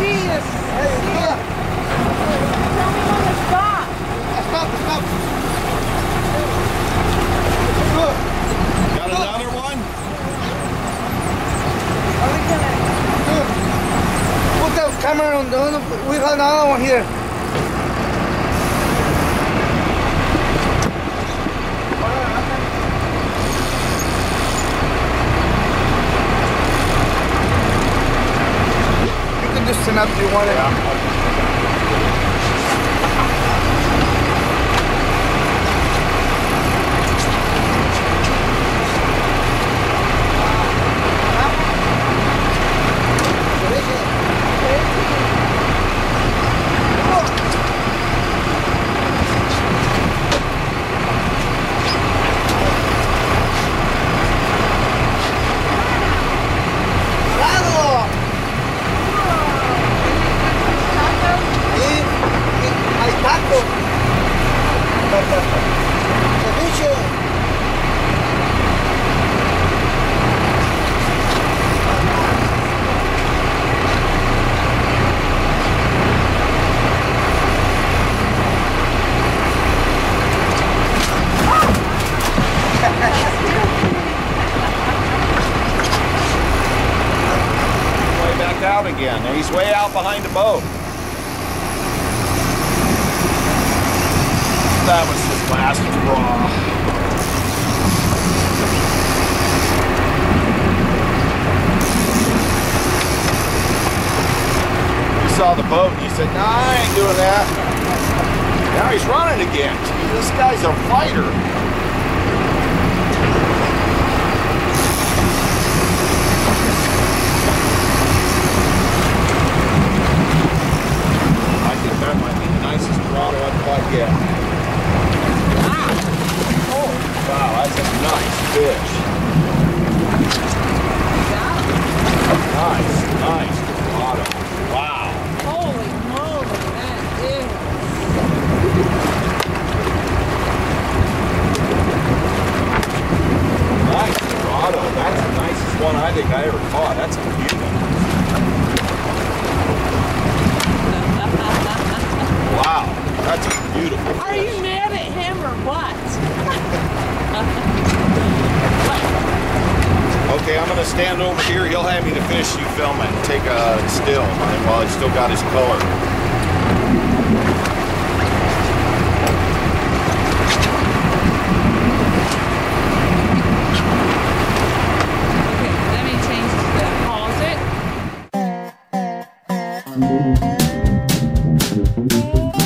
see this. Hey, see. It. Tell me when to stop. Stop, stop. Look. Got another one? Are we gonna? Look. Put the camera on the. We got another one here. Up you want it. Out again. And he's way out behind the boat. That was his last. He saw the boat and he said, No, I ain't doing that. Now he's running again. This guy's a fighter. I think that might be the nicest dorado I've caught yet. Oh, wow, that's a nice fish. Nice, nice dorado. Wow. Holy moly, that is. Nice dorado. That's the nicest one I think I ever caught. That's a beauty. Wow, that's beautiful Are you mad at him or what? Okay, I'm gonna stand over here. He'll have me to finish you filming. take a still while he's still got his color. Okay, let